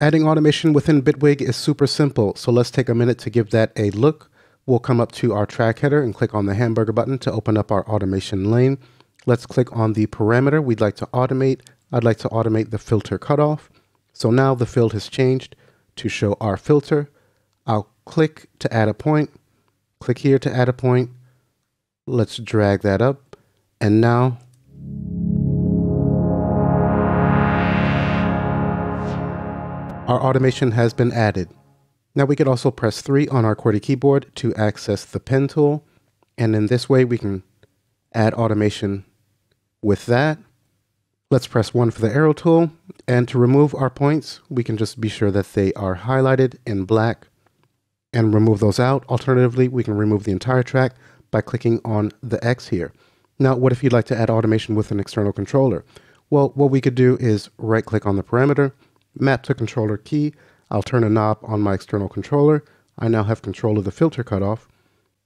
Adding automation within Bitwig is super simple, so let's take a minute to give that a look. We'll come up to our track header and click on the hamburger button to open up our automation lane. Let's click on the parameter we'd like to automate. I'd like to automate the filter cutoff. So now the field has changed to show our filter. I'll click to add a point, click here to add a point. Let's drag that up. And now our automation has been added. Now we could also press 3 on our QWERTY keyboard to access the pen tool. And in this way, we can add automation with that. Let's press 1 for the arrow tool. And to remove our points, we can just be sure that they are highlighted in black and remove those out. Alternatively, we can remove the entire track by clicking on the X here. Now, what if you'd like to add automation with an external controller? Well, what we could do is right click on the parameter, map to controller key. I'll turn a knob on my external controller. I now have control of the filter cutoff.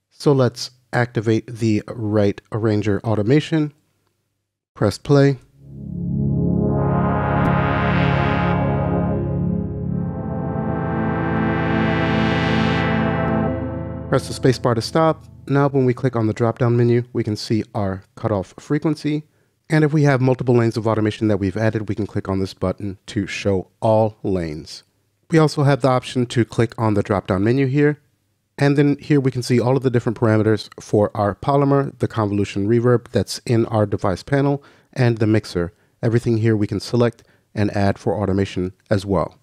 So let's activate the write arranger automation, press play. Press the spacebar to stop. Now when we click on the drop-down menu, we can see our cutoff frequency. And if we have multiple lanes of automation that we've added, we can click on this button to show all lanes. We also have the option to click on the drop-down menu here. And then here we can see all of the different parameters for our polymer, the convolution reverb that's in our device panel, and the mixer. Everything here we can select and add for automation as well.